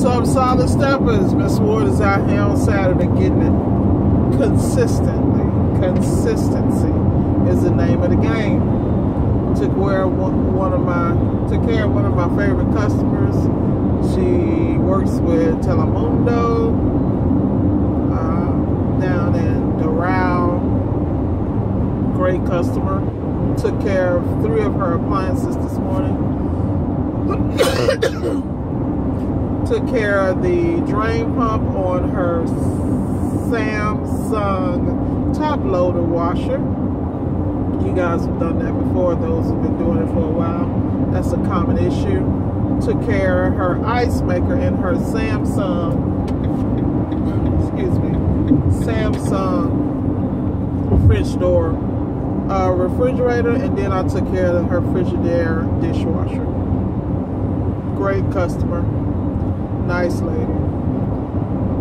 What's up, Solid Steppers? Miss Ward is out here on Saturday getting it consistently. Consistency is the name of the game. Took care of one of my took care of one of my favorite customers. She works with Telemundo uh, down in Doral. Great customer. Took care of three of her appliances this morning. took care of the drain pump on her Samsung top loader washer. You guys have done that before, those who've been doing it for a while. That's a common issue. Took care of her ice maker and her Samsung, excuse me, Samsung French door uh, refrigerator, and then I took care of her Frigidaire dishwasher. Great customer nice lady.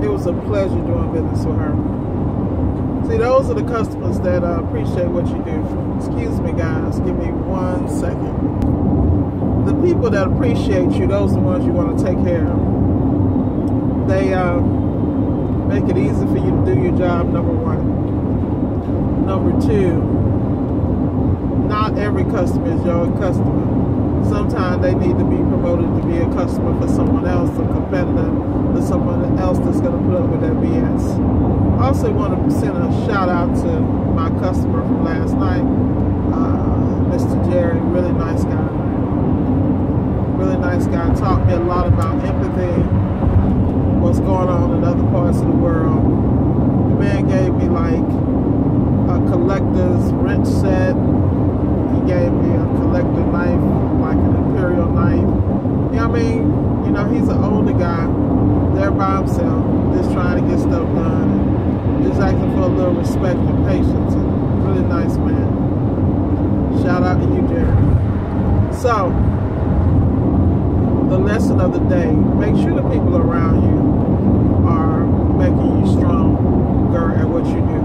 It was a pleasure doing business with her. See, those are the customers that uh, appreciate what you do. Excuse me, guys. Give me one second. The people that appreciate you, those are the ones you want to take care of. They uh, make it easy for you to do your job, number one. Number two, not every customer is your customer sometimes they need to be to be a customer for someone else, a competitor, or someone else that's going to put up with that BS. I also want to send a shout out to my customer from last night, uh, Mr. Jerry, really nice guy. Really nice guy. Taught me a lot about empathy, what's going on in other parts of the world. The man gave me like a collector's wrench set gave me a collector knife, like an imperial knife. You know what I mean? You know, he's an older guy, there by himself, just trying to get stuff done, and just asking for a little respect and patience. And really nice man. Shout out to you, Jerry. So, the lesson of the day: make sure the people around you are making you stronger at what you do.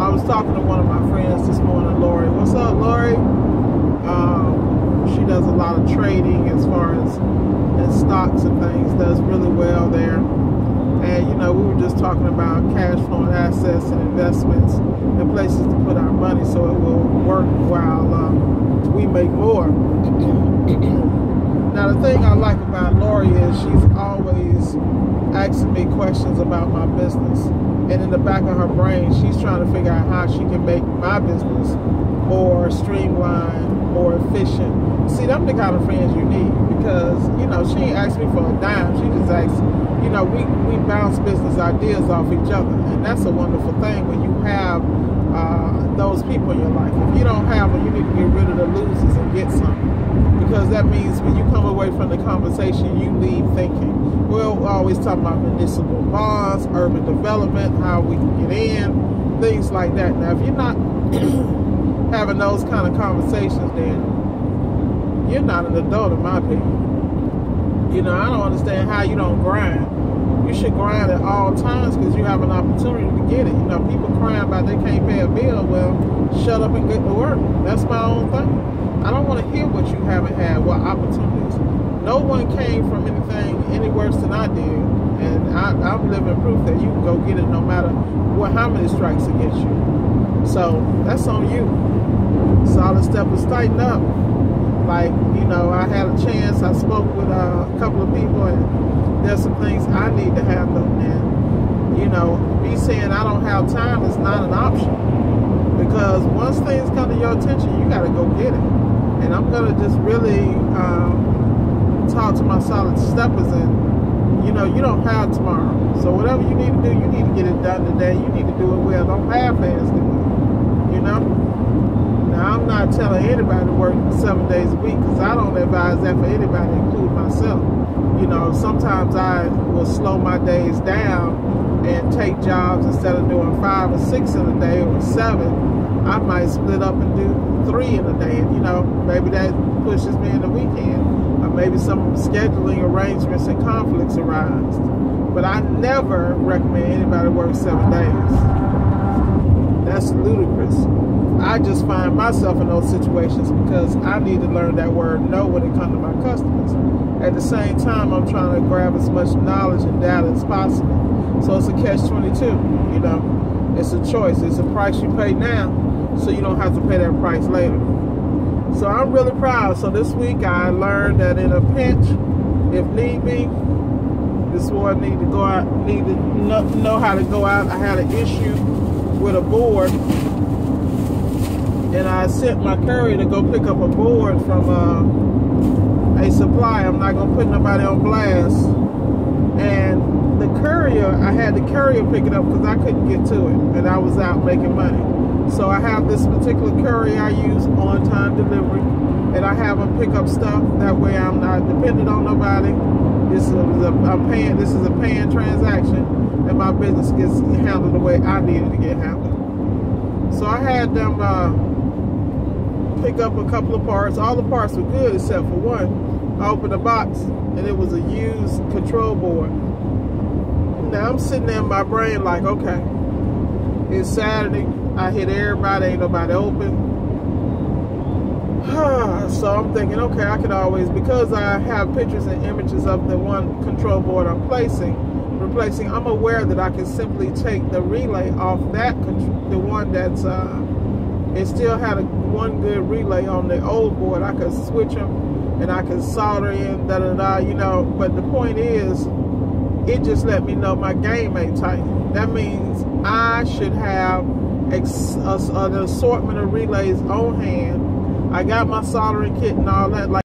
I was talking to one of my friends this morning, Lori. What's up, Lori? Um, she does a lot of trading as far as stocks and things, does really well there. And, you know, we were just talking about cash flowing assets and investments and places to put our money so it will work while um, we make more. now, the thing I like about Lori is she's always asking me questions about my business and in the back of her brain, she's trying to figure out how she can make my business more streamlined, See, them the kind of friends you need because, you know, she ain't asked me for a dime. She just asks, you know, we, we bounce business ideas off each other. And that's a wonderful thing when you have uh, those people in your life. If you don't have them, you need to get rid of the losers and get some. Because that means when you come away from the conversation, you leave thinking. We're always talking about municipal bonds, urban development, how we can get in, things like that. Now, if you're not having those kind of conversations, then you're not an adult, in my opinion. You know, I don't understand how you don't grind you should grind at all times because you have an opportunity to get it. You know, people crying about they can't pay a bill. Well, shut up and get to work. That's my own thing. I don't want to hear what you haven't had, what opportunities. No one came from anything any worse than I did. And I, am living proof that you can go get it no matter what how many strikes against you. So that's on you. Solid steppers tighten up. Like, you know, I had a chance, I spoke with uh, a couple of people and there's some things I need to handle. And, you know, me saying I don't have time is not an option. Because once things come to your attention, you got to go get it. And I'm going to just really um, talk to my solid steppers and, you know, you don't have tomorrow. So whatever you need to do, you need to get it done today. You need to do it well. Don't half-ass do it. You know? Not telling anybody to work seven days a week because I don't advise that for anybody, including myself you know, sometimes I will slow my days down and take jobs instead of doing five or six in a day or seven. I might split up and do three in a day. And, you know, maybe that pushes me in the weekend. Or maybe some scheduling arrangements and conflicts arise. But I never recommend anybody work seven days. That's ludicrous. I just find myself in those situations because I need to learn that word no when it comes to my customers. At the same time, I'm trying to grab as much knowledge and data as possible. So it's a catch 22, you know. It's a choice. It's a price you pay now, so you don't have to pay that price later. So I'm really proud. So this week I learned that in a pinch, if need be, this boy need to go out, need to know how to go out. I had an issue with a board, and I sent my courier to go pick up a board from uh, a supplier. I'm not gonna put nobody on blast. And the courier, I had the courier pick it up because I couldn't get to it, and I was out making money. So I have this particular courier I use on time delivery, and I have them pick up stuff. That way I'm not dependent on nobody. This is a, paying. This is a paying transaction, and my business gets handled the way I need it to get handled. So I had them uh, pick up a couple of parts. All the parts were good except for one. I opened the box, and it was a used control board. Now I'm sitting there in my brain like, okay, it's Saturday. I hit everybody, ain't nobody open. So I'm thinking, okay, I could always, because I have pictures and images of the one control board I'm placing, replacing, I'm aware that I can simply take the relay off that, the one that's, uh, it still had a one good relay on the old board. I could switch them and I could solder in, da da da, you know. But the point is, it just let me know my game ain't tight. That means I should have an assortment of relays on hand. I got my soldering kit and all that. Like